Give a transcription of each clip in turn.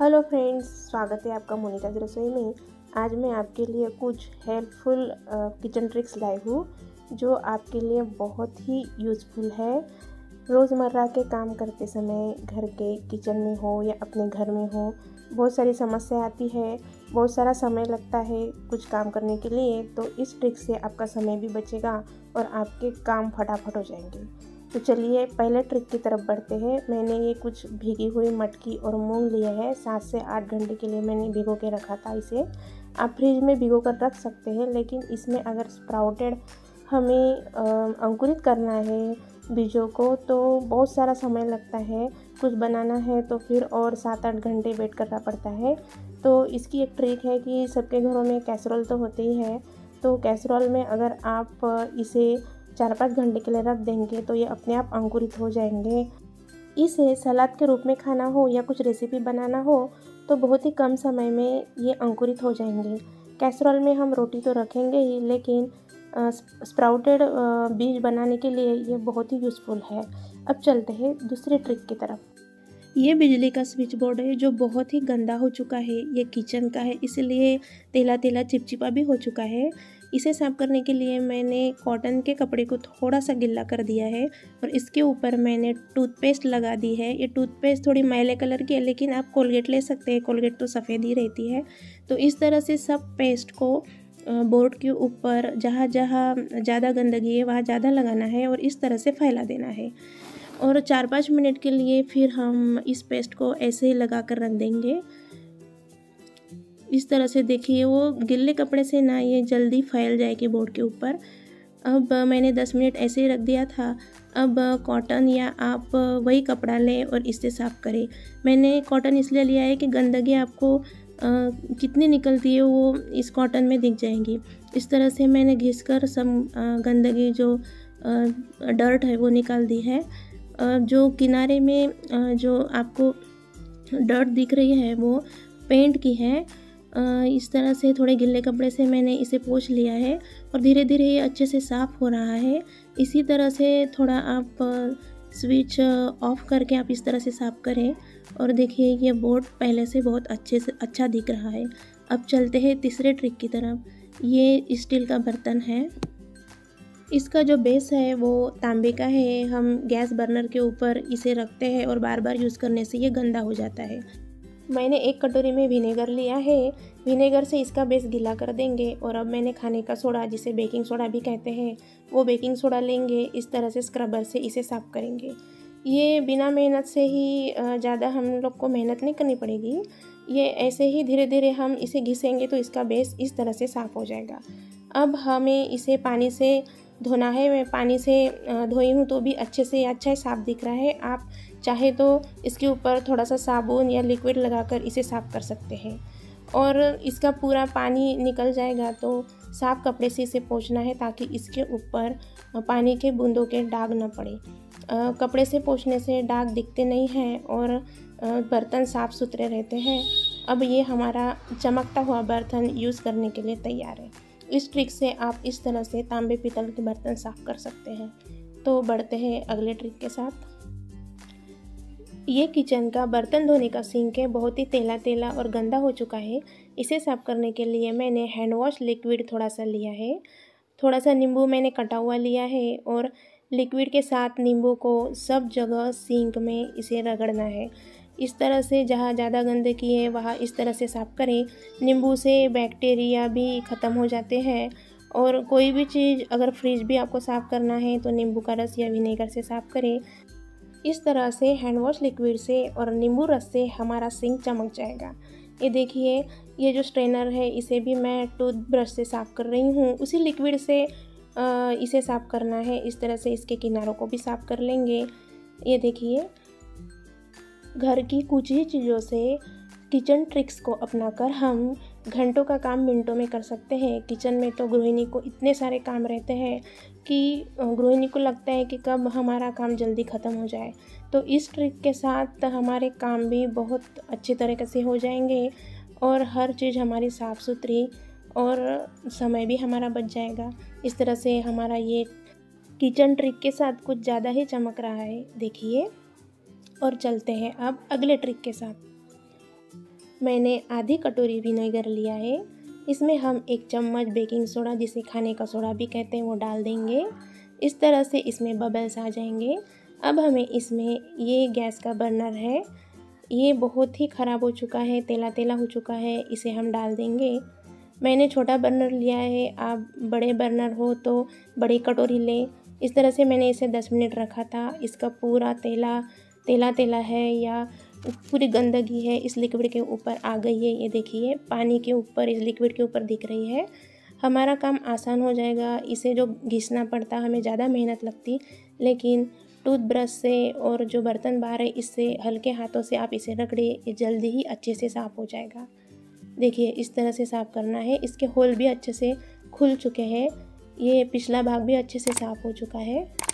Hello friends, स्वागत है आपका मोनिका की रसोई में। आज मैं आपके लिए कुछ हेल्पफुल किचन ट्रिक्स लाई हूँ, जो आपके लिए बहुत ही यूज़फुल है। रोज़मर्रा के काम करते समय घर के किचन में हो या अपने घर में हो, बहुत सारी समस्या आती है, बहुत सारा समय लगता है कुछ काम करने के लिए तो इस ट्रिक से आपका समय भी बचेगा और आपके काम फटाफट हो जाएँगे। तो चलिए पहले ट्रिक की तरफ़ बढ़ते हैं। मैंने ये कुछ भीगी हुई मटकी और मूंग लिए हैं। सात से आठ घंटे के लिए मैंने भिगो के रखा था इसे। आप फ्रिज में भिगो कर रख सकते हैं, लेकिन इसमें अगर स्प्राउटेड हमें अंकुरित करना है बीजों को तो बहुत सारा समय लगता है। कुछ बनाना है तो फिर और सात आठ घंटे वेट करना पड़ता है। तो इसकी एक ट्रिक है कि सबके घरों में कैसरोल तो होते ही है। तो कैसरोल में अगर आप इसे चार पाँच घंटे के लिए रख देंगे तो ये अपने आप अंकुरित हो जाएँगे। इसे सलाद के रूप में खाना हो या कुछ रेसिपी बनाना हो तो बहुत ही कम समय में ये अंकुरित हो जाएँगे। कैसरोल में हम रोटी तो रखेंगे ही, लेकिन स्प्राउटेड बीज बनाने के लिए ये बहुत ही यूज़फुल है। अब चलते हैं दूसरे ट्रिक की तरफ़। ये बिजली का स्विच बोर्ड है, जो बहुत ही गंदा हो चुका है। ये किचन का है, इसलिए तेला तेला चिपचिपा भी हो चुका है। इसे साफ़ करने के लिए मैंने कॉटन के कपड़े को थोड़ा सा गिल्ला कर दिया है और इसके ऊपर मैंने टूथपेस्ट लगा दी है। ये टूथपेस्ट थोड़ी मैले कलर की है, लेकिन आप कोलगेट ले सकते हैं। कोलगेट तो सफ़ेद ही रहती है। तो इस तरह से सब पेस्ट को बोर्ड के ऊपर जहाँ जहाँ ज़्यादा गंदगी है, वहाँ ज़्यादा लगाना है और इस तरह से फैला देना है। और चार पाँच मिनट के लिए फिर हम इस पेस्ट को ऐसे ही लगा कर रख देंगे। इस तरह से देखिए, वो गिल्ले कपड़े से ना ये जल्दी फैल जाएगी बोर्ड के ऊपर। अब मैंने दस मिनट ऐसे ही रख दिया था। अब कॉटन या आप वही कपड़ा लें और इससे साफ़ करें। मैंने कॉटन इसलिए लिया है कि गंदगी आपको कितनी निकलती है वो इस कॉटन में दिख जाएँगी। इस तरह से मैंने घिस कर सब गंदगी जो डर्ट है वो निकाल दी है। जो किनारे में जो आपको डर्ट दिख रही है वो पेंट की है। इस तरह से थोड़े गिल्ले कपड़े से मैंने इसे पोछ लिया है और धीरे धीरे ये अच्छे से साफ़ हो रहा है। इसी तरह से थोड़ा आप स्विच ऑफ़ करके आप इस तरह से साफ़ करें और देखिए ये बोर्ड पहले से बहुत अच्छे से अच्छा दिख रहा है। अब चलते हैं तीसरे ट्रिक की तरफ़। ये स्टील का बर्तन है। इसका जो बेस है वो तांबे का है। हम गैस बर्नर के ऊपर इसे रखते हैं और बार बार यूज़ करने से ये गंदा हो जाता है। मैंने एक कटोरी में विनेगर लिया है। विनेगर से इसका बेस गीला कर देंगे और अब मैंने खाने का सोडा, जिसे बेकिंग सोडा भी कहते हैं, वो बेकिंग सोडा लेंगे। इस तरह से स्क्रबर से इसे साफ़ करेंगे। ये बिना मेहनत से ही ज़्यादा हम लोग को मेहनत नहीं करनी पड़ेगी। ये ऐसे ही धीरे धीरे हम इसे घिसेंगे तो इसका बेस इस तरह से साफ़ हो जाएगा। अब हमें इसे पानी से धोना है। मैं पानी से धोई हूँ तो भी अच्छे से अच्छा साफ़ दिख रहा है। आप चाहे तो इसके ऊपर थोड़ा सा साबुन या लिक्विड लगाकर इसे साफ़ कर सकते हैं। और इसका पूरा पानी निकल जाएगा तो साफ़ कपड़े से इसे पोछना है ताकि इसके ऊपर पानी के बूंदों के दाग न पड़े। आ, कपड़े से पोछने से दाग दिखते नहीं हैं और बर्तन साफ़ सुथरे रहते हैं। अब ये हमारा चमकता हुआ बर्तन यूज़ करने के लिए तैयार है। इस ट्रिक से आप इस तरह से तांबे पीतल के बर्तन साफ़ कर सकते हैं। तो बढ़ते हैं अगले ट्रिक के साथ। ये किचन का बर्तन धोने का सिंक है, बहुत ही तेला तेला और गंदा हो चुका है। इसे साफ़ करने के लिए मैंने हैंड वॉश लिक्विड थोड़ा सा लिया है। थोड़ा सा नींबू मैंने कटा हुआ लिया है और लिक्विड के साथ नींबू को सब जगह सिंक में इसे रगड़ना है। इस तरह से जहाँ ज़्यादा गंदगी है, वहाँ इस तरह से साफ़ करें। नींबू से बैक्टीरिया भी ख़त्म हो जाते हैं और कोई भी चीज़ अगर फ्रिज भी आपको साफ़ करना है तो नींबू का रस या विनेगर से साफ़ करें। इस तरह से हैंड वॉश लिक्विड से और नींबू रस से हमारा सिंक चमक जाएगा। ये देखिए, ये जो स्ट्रेनर है, इसे भी मैं टूथब्रश से साफ़ कर रही हूँ। उसी लिक्विड से इसे साफ़ करना है। इस तरह से इसके किनारों को भी साफ़ कर लेंगे। ये देखिए, घर की कुछ ही चीज़ों से किचन ट्रिक्स को अपनाकर हम घंटों का काम मिनटों में कर सकते हैं। किचन में तो गृहिणी को इतने सारे काम रहते हैं कि गृहिणी को लगता है कि कब हमारा काम जल्दी ख़त्म हो जाए। तो इस ट्रिक के साथ हमारे काम भी बहुत अच्छी तरीके से हो जाएँगे और हर चीज़ हमारी साफ़ सुथरी और समय भी हमारा बच जाएगा। इस तरह से हमारा ये किचन ट्रिक के साथ कुछ ज़्यादा ही चमक रहा है। देखिए और चलते हैं अब अगले ट्रिक के साथ। मैंने आधी कटोरी विनेगर लिया है। इसमें हम एक चम्मच बेकिंग सोडा, जिसे खाने का सोडा भी कहते हैं, वो डाल देंगे। इस तरह से इसमें बबल्स आ जाएँगे। अब हमें इसमें ये गैस का बर्नर है। ये बहुत ही ख़राब हो चुका है तेला तेला हो चुका है, इसे हम डाल देंगे। मैंने छोटा बर्नर लिया है, आप बड़े बर्नर हो तो बड़ी कटोरी लें। इस तरह से मैंने इसे दस मिनट रखा था। इसका पूरा तेला तेला तेला है या पूरी गंदगी है, इस लिक्विड के ऊपर आ गई है, ये देखिए, पानी के ऊपर, इस लिक्विड के ऊपर दिख रही है। हमारा काम आसान हो जाएगा, इसे जो घिसना पड़ता, हमें ज़्यादा मेहनत लगती, लेकिन टूथब्रश से और जो बर्तन बाहर है, इससे, हल्के हाथों से आप इसे रगड़े, ये जल्दी ही अच्छे से साफ़ हो जाएगा। देखिए, इस तरह से साफ़ करना है, इसके होल भी अच्छे से खुल चुके हैं, ये पिछला भाग भी अच्छे से साफ़ हो चुका है।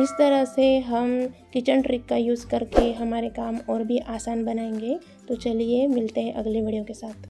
इस तरह से हम किचन ट्रिक का यूज़ करके हमारे काम और भी आसान बनाएँगे। तो चलिए मिलते हैं अगले वीडियो के साथ।